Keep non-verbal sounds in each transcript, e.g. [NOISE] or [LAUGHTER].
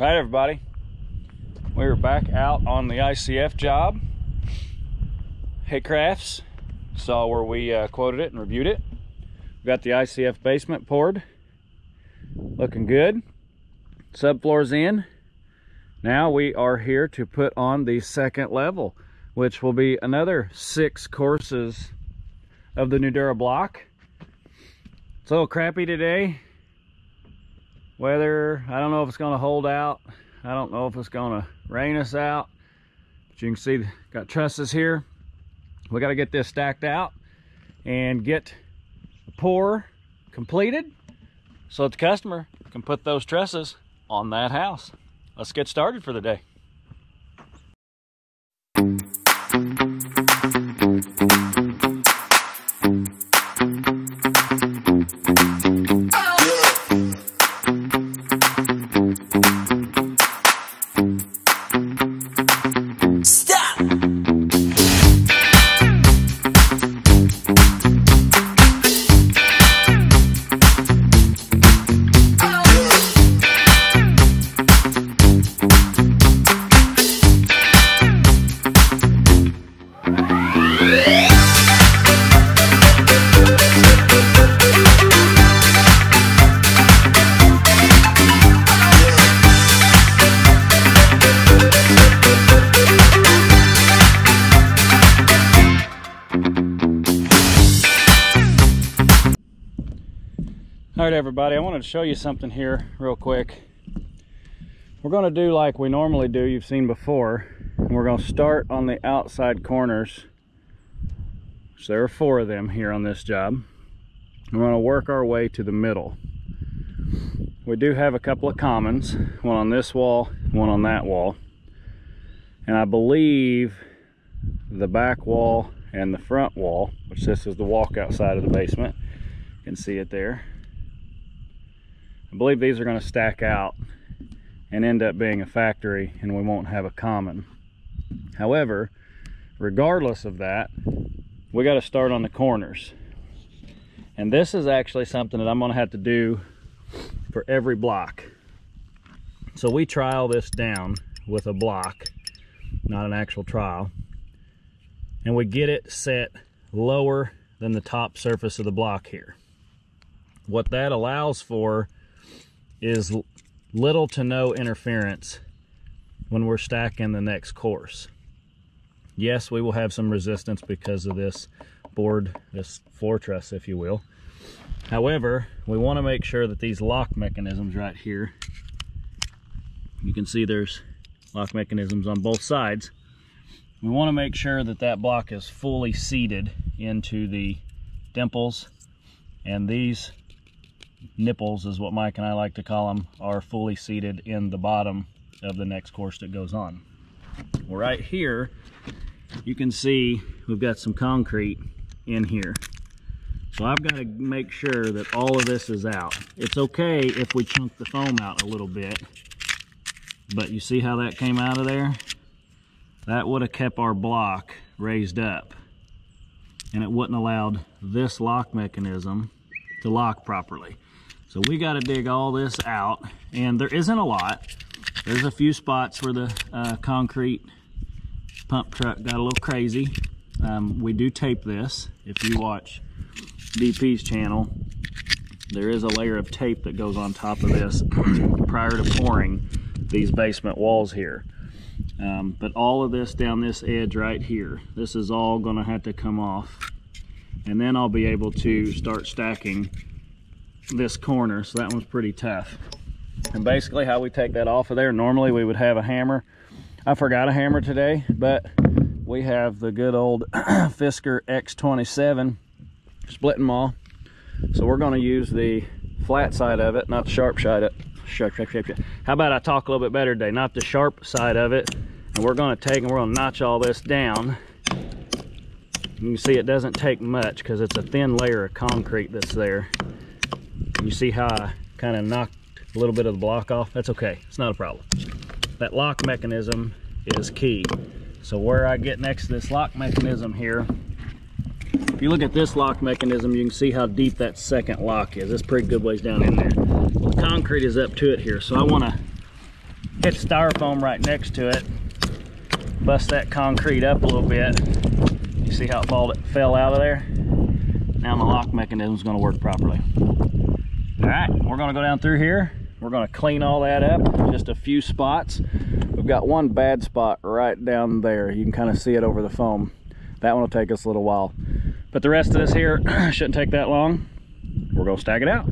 All right, everybody. We're back out on the ICF job. Hey Crafts, saw where we uh, quoted it and reviewed it. We got the ICF basement poured. Looking good. Subfloors in. Now we are here to put on the second level, which will be another six courses of the Nudura block. It's a little crappy today. Weather, I don't know if it's gonna hold out. I don't know if it's gonna rain us out. But you can see, got trusses here. We gotta get this stacked out and get the pour completed so that the customer can put those trusses on that house. Let's get started for the day. Right, everybody, I wanted to show you something here real quick. We're gonna do like we normally do, you've seen before. And we're gonna start on the outside corners. So there are four of them here on this job. We're gonna work our way to the middle. We do have a couple of commons, one on this wall, one on that wall. And I believe the back wall and the front wall, which this is the walkout side of the basement, you can see it there. I believe these are going to stack out and end up being a factory and we won't have a common. However, regardless of that, we got to start on the corners. And this is actually something that I'm going to have to do for every block. So we trial this down with a block, not an actual trial. And we get it set lower than the top surface of the block here. What that allows for is little to no interference when we're stacking the next course. Yes, we will have some resistance because of this board, this floor truss, if you will. However, we want to make sure that these lock mechanisms right here, you can see there's lock mechanisms on both sides. We want to make sure that that block is fully seated into the dimples and these nipples is what Mike and I like to call them, are fully seated in the bottom of the next course that goes on. Well, right here, you can see we've got some concrete in here. So I've got to make sure that all of this is out. It's okay if we chunk the foam out a little bit, but you see how that came out of there? That would have kept our block raised up and it wouldn't allowed this lock mechanism to lock properly. So we got to dig all this out and there isn't a lot. There's a few spots where the uh, concrete pump truck got a little crazy. Um, we do tape this. If you watch DP's channel, there is a layer of tape that goes on top of this [CLEARS THROAT] prior to pouring these basement walls here. Um, but all of this down this edge right here, this is all gonna have to come off. And then I'll be able to start stacking this corner, so that one's pretty tough. And basically how we take that off of there, normally we would have a hammer. I forgot a hammer today, but we have the good old [CLEARS THROAT] Fiskars X27 splitting maul. So we're gonna use the flat side of it, not the sharp side of it. Sharp, sharp, sharp, sharp. How about I talk a little bit better today, not the sharp side of it. And we're gonna take and we're gonna notch all this down. You can see it doesn't take much because it's a thin layer of concrete that's there. You see how I kind of knocked a little bit of the block off? That's okay, it's not a problem. That lock mechanism is key. So where I get next to this lock mechanism here, if you look at this lock mechanism, you can see how deep that second lock is. It's pretty good ways down in there. The concrete is up to it here, so I wanna hit styrofoam right next to it, bust that concrete up a little bit. You see how it fell out of there? Now the lock mechanism is gonna work properly. All right, we're gonna go down through here. We're gonna clean all that up, just a few spots. We've got one bad spot right down there. You can kind of see it over the foam. That one will take us a little while. But the rest of this here [CLEARS THROAT] shouldn't take that long. We're gonna stack it out.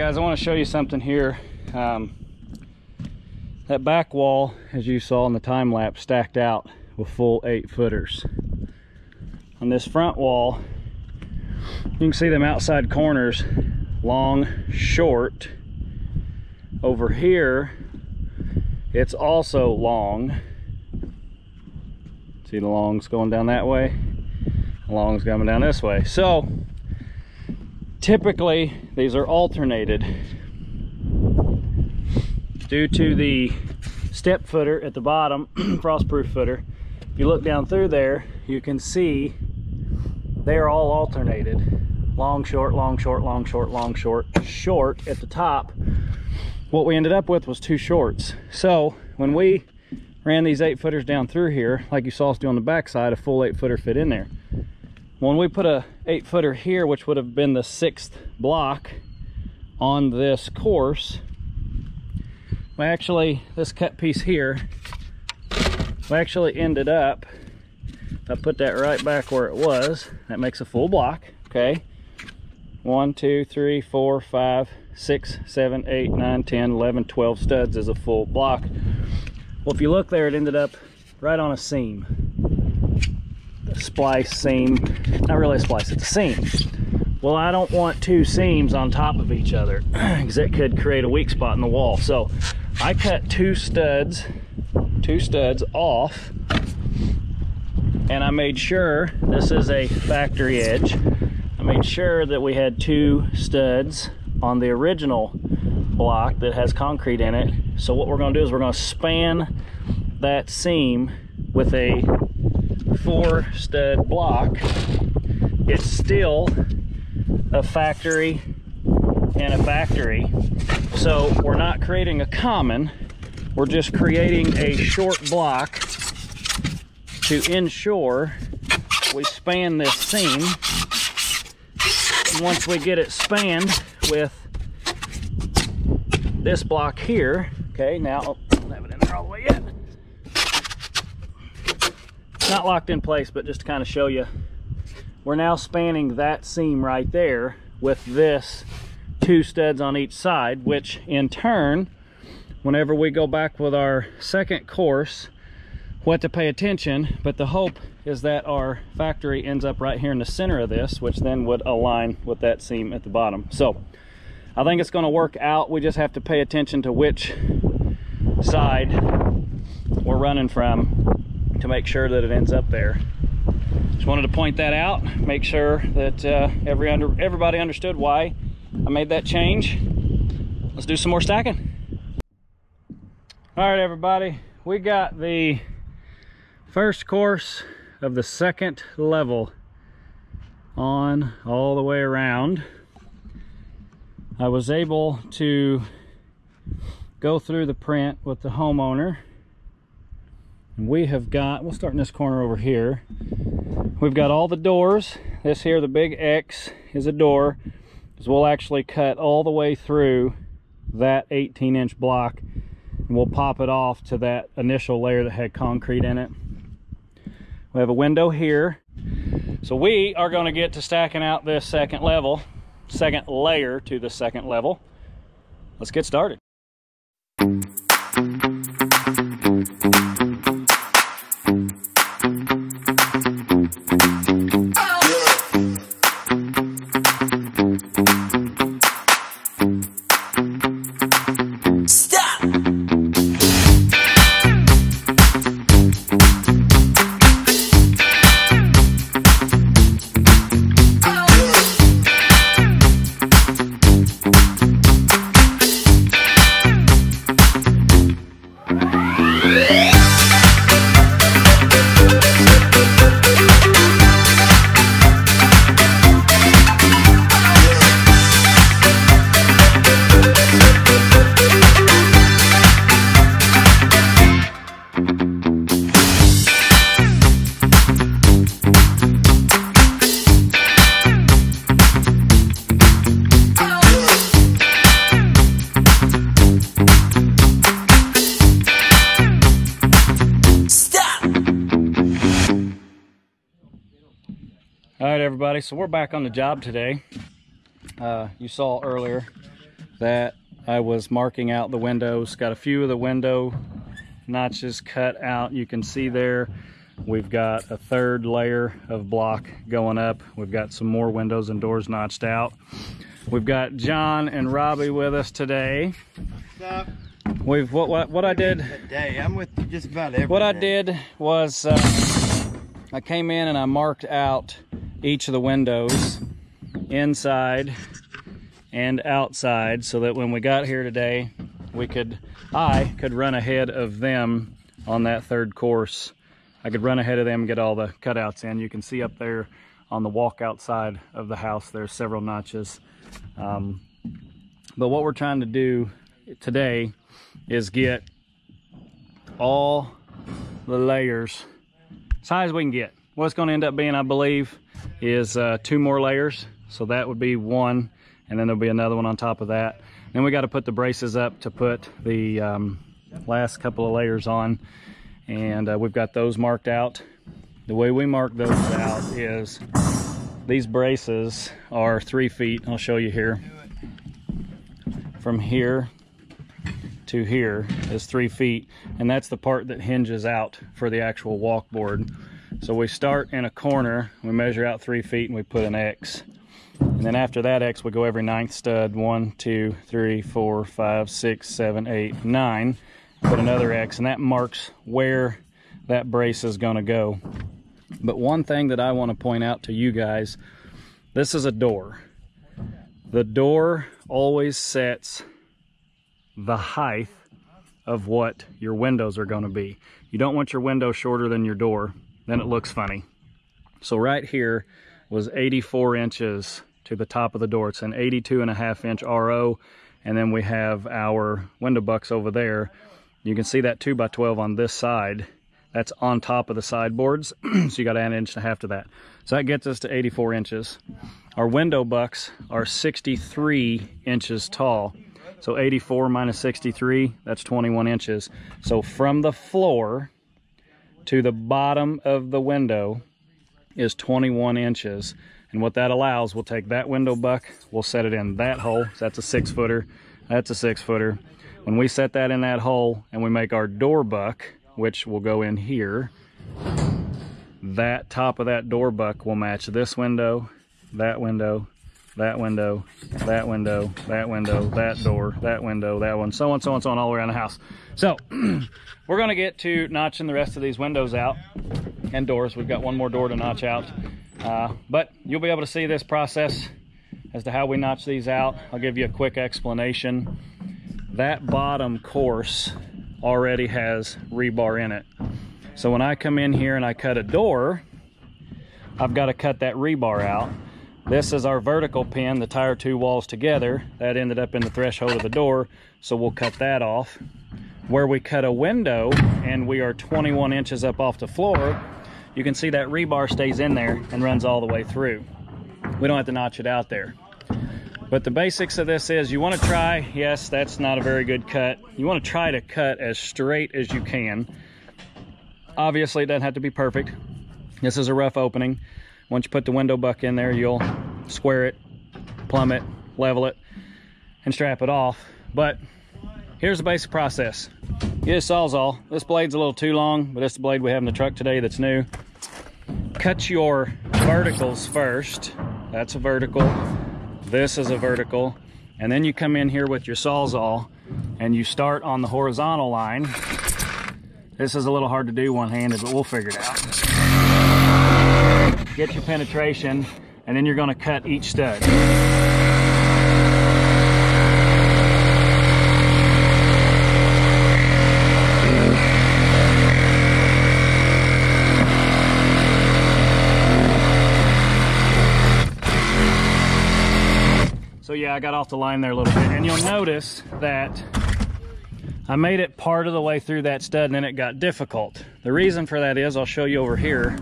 Guys i want to show you something here. Um, that back wall as you saw in the time lapse stacked out with full eight footers on this front wall you can see them outside corners long short. Over here it's also long. See the longs going down that way? The longs coming down this way. So typically these are alternated due to the step footer at the bottom [CLEARS THROAT] frostproof footer. If you look down through there you can see they are all alternated. Long short long short long short long short short at the top. What we ended up with was two shorts. So when we ran these eight footers down through here like you saw us do on the back side a full eight footer fit in there when we put a eight footer here which would have been the sixth block on this course we actually this cut piece here we actually ended up I put that right back where it was. That makes a full block okay? One two three four five six seven eight nine ten eleven twelve studs is a full block. Well if you look there it ended up right on a seam splice seam not really a splice it's a seam. Well i don't want two seams on top of each other [CLEARS THROAT] because it could create a weak spot in the wall. So i cut two studs two studs off and i made sure this is a factory edge i made sure that we had two studs on the original block that has concrete in it. So what we're going to do is we're going to span that seam with a four stud uh, block, it's still a factory and a factory. So we're not creating a common, we're just creating a short block to ensure we span this seam. once we get it spanned with this block here, okay, now, I don't have it in there all the way yet not locked in place, but just to kind of show you, we're now spanning that seam right there with this two studs on each side, which in turn, whenever we go back with our second course, what to pay attention, but the hope is that our factory ends up right here in the center of this, which then would align with that seam at the bottom. So I think it's gonna work out. We just have to pay attention to which side we're running from to make sure that it ends up there. Just wanted to point that out, make sure that uh, every under, everybody understood why I made that change. Let's do some more stacking. All right, everybody, we got the first course of the second level on all the way around. I was able to go through the print with the homeowner. We have got, we'll start in this corner over here. We've got all the doors. This here, the big X is a door. Because we'll actually cut all the way through that 18 inch block and we'll pop it off to that initial layer that had concrete in it. We have a window here. So we are gonna get to stacking out this second level, second layer to the second level. Let's get started. Everybody, so we're back on the job today. Uh, you saw earlier that I was marking out the windows. Got a few of the window notches cut out. You can see there we've got a third layer of block going up. We've got some more windows and doors notched out. We've got John and Robbie with us today. What's up? We've what what what I did today. I'm with just about every what I did was uh, I came in and I marked out each of the windows inside and outside so that when we got here today we could I could run ahead of them on that third course. I could run ahead of them and get all the cutouts in. You can see up there on the walk outside of the house there's several notches. Um, but what we're trying to do today is get all the layers as high as we can get. what's going to end up being, I believe, is uh, two more layers. So that would be one, and then there'll be another one on top of that. Then we got to put the braces up to put the um, last couple of layers on, and uh, we've got those marked out. The way we mark those out is these braces are three feet. I'll show you here. From here to here is three feet and that's the part that hinges out for the actual walkboard so we start in a corner we measure out three feet and we put an X. And then after that X we go every ninth stud one two three four five six seven eight nine. Put another X and that marks where that brace is going to go. But one thing that I want to point out to you guys this is a door. The door always sets the height of what your windows are going to be. You don't want your window shorter than your door, then it looks funny. So right here was 84 inches to the top of the door. It's an 82 and a half inch RO. And then we have our window bucks over there. You can see that two by 12 on this side. That's on top of the sideboards. [CLEARS THROAT] so you got an inch and a half to that. So that gets us to 84 inches. Our window bucks are 63 inches tall. So 84 minus 63, that's 21 inches. So from the floor to the bottom of the window is 21 inches. And what that allows, we'll take that window buck, we'll set it in that hole. That's a six footer, that's a six footer. When we set that in that hole and we make our door buck, which will go in here, that top of that door buck will match this window, that window, that window, that window, that window, that door, that window, that one, so on, so on, so on, all around the house. So [CLEARS THROAT] we're gonna get to notching the rest of these windows out and doors. We've got one more door to notch out. Uh, but you'll be able to see this process as to how we notch these out. I'll give you a quick explanation. That bottom course already has rebar in it. So when I come in here and I cut a door, I've got to cut that rebar out. This is our vertical pin, the tire two walls together. That ended up in the threshold of the door, so we'll cut that off. Where we cut a window and we are 21 inches up off the floor, you can see that rebar stays in there and runs all the way through. We don't have to notch it out there. But the basics of this is you want to try, yes, that's not a very good cut. You want to try to cut as straight as you can. Obviously, it doesn't have to be perfect. This is a rough opening. Once you put the window buck in there, you'll square it, plumb it, level it, and strap it off. But here's the basic process. Get a sawzall. This blade's a little too long, but it's the blade we have in the truck today that's new. Cut your verticals first. That's a vertical. This is a vertical. And then you come in here with your sawzall and you start on the horizontal line. This is a little hard to do one-handed, but we'll figure it out. Get your penetration, and then you're gonna cut each stud. So yeah, I got off the line there a little bit. And you'll notice that I made it part of the way through that stud and then it got difficult. The reason for that is, I'll show you over here.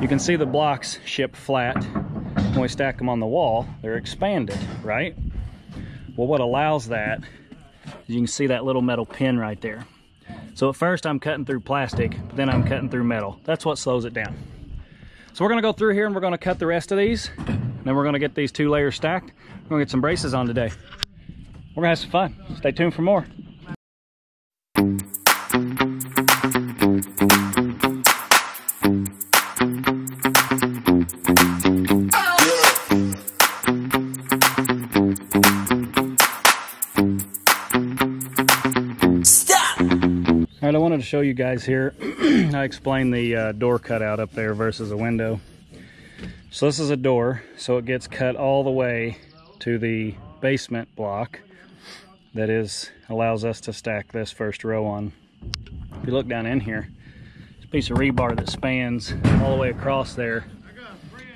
You can see the blocks ship flat. When we stack them on the wall, they're expanded, right? Well, what allows that, you can see that little metal pin right there. So at first I'm cutting through plastic, but then I'm cutting through metal. That's what slows it down. So we're gonna go through here and we're gonna cut the rest of these. And Then we're gonna get these two layers stacked. We're gonna get some braces on today. We're gonna have some fun. Stay tuned for more. Right, I wanted to show you guys here. [CLEARS THROAT] I explained the uh, door cutout up there versus a window. So this is a door, so it gets cut all the way to the basement block that is allows us to stack this first row on. If you look down in here, it's a piece of rebar that spans all the way across there,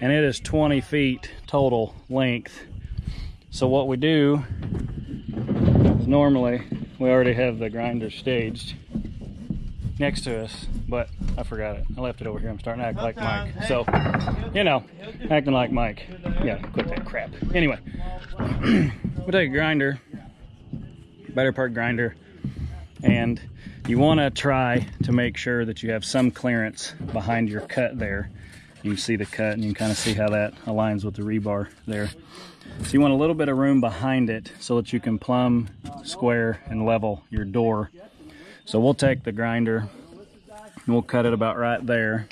and it is 20 feet total length. So what we do is normally we already have the grinder staged next to us, but I forgot it. I left it over here. I'm starting to act like Mike. So, you know, acting like Mike. Yeah, quit that crap. Anyway, [CLEARS THROAT] we'll take a grinder, better part grinder, and you want to try to make sure that you have some clearance behind your cut there. You can see the cut and you can kind of see how that aligns with the rebar there. So you want a little bit of room behind it so that you can plumb, square, and level your door. So we'll take the grinder and we'll cut it about right there.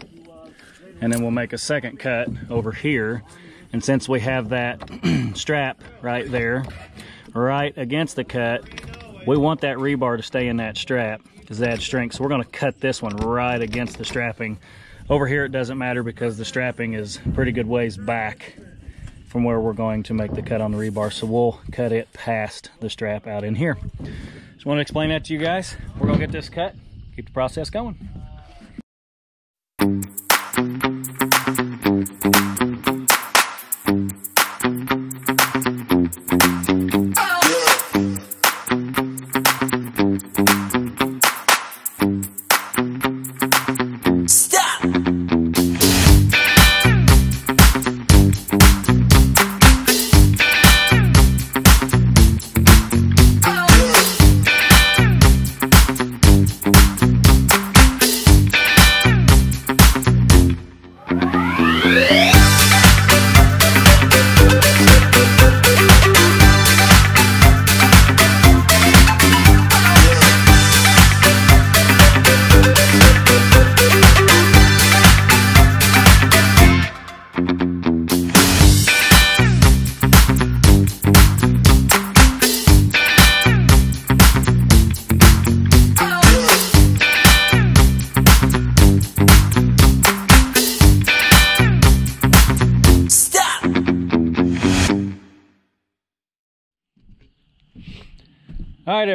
And then we'll make a second cut over here. And since we have that [CLEARS THROAT] strap right there, right against the cut, we want that rebar to stay in that strap because adds strength. So we're gonna cut this one right against the strapping. Over here it doesn't matter because the strapping is pretty good ways back from where we're going to make the cut on the rebar. So we'll cut it past the strap out in here. Just want to explain that to you guys. We're gonna get this cut, keep the process going.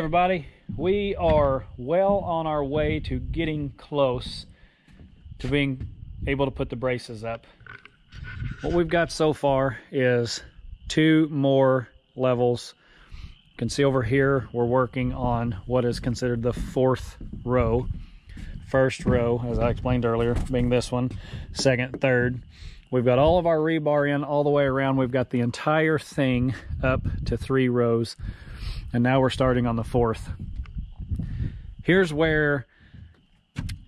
Everybody, we are well on our way to getting close to being able to put the braces up. What we've got so far is two more levels. You can see over here, we're working on what is considered the fourth row. First row, as I explained earlier, being this one, second, third. We've got all of our rebar in all the way around. We've got the entire thing up to three rows. And now we're starting on the fourth. Here's where,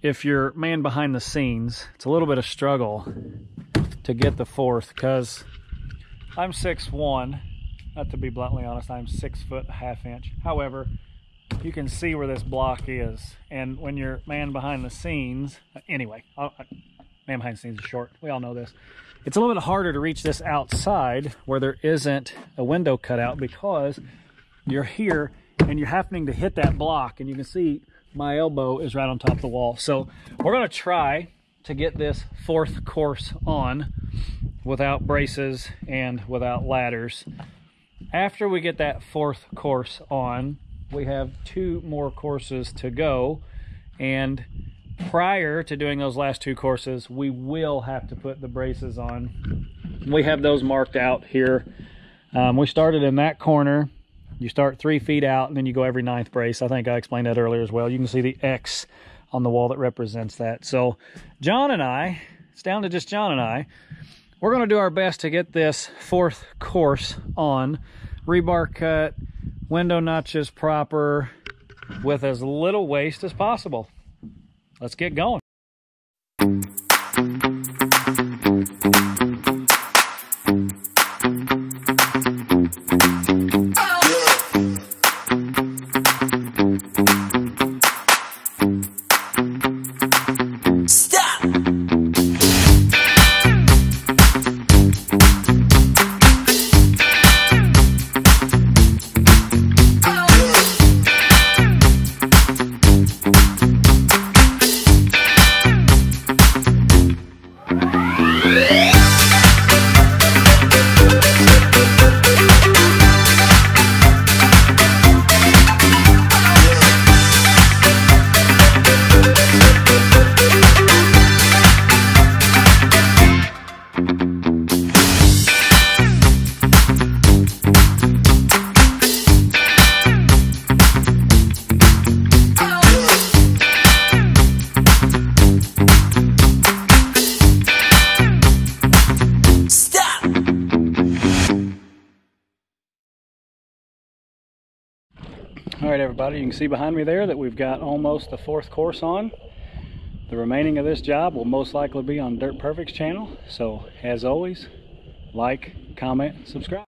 if you're man behind the scenes, it's a little bit of struggle to get the fourth because I'm 6'1", not to be bluntly honest, I'm six foot half inch. However, you can see where this block is. And when you're man behind the scenes, anyway, I'll, man behind the scenes is short. We all know this. It's a little bit harder to reach this outside where there isn't a window cut out because you're here and you're happening to hit that block and you can see my elbow is right on top of the wall. So we're gonna try to get this fourth course on without braces and without ladders. After we get that fourth course on, we have two more courses to go. And prior to doing those last two courses, we will have to put the braces on. We have those marked out here. Um, we started in that corner. You start three feet out and then you go every ninth brace. I think I explained that earlier as well. You can see the X on the wall that represents that. So John and I, it's down to just John and I, we're going to do our best to get this fourth course on. Rebar cut, window notches proper, with as little waste as possible. Let's get going. Everybody, you can see behind me there that we've got almost the fourth course on. The remaining of this job will most likely be on Dirt Perfect's channel. So, as always, like, comment, subscribe.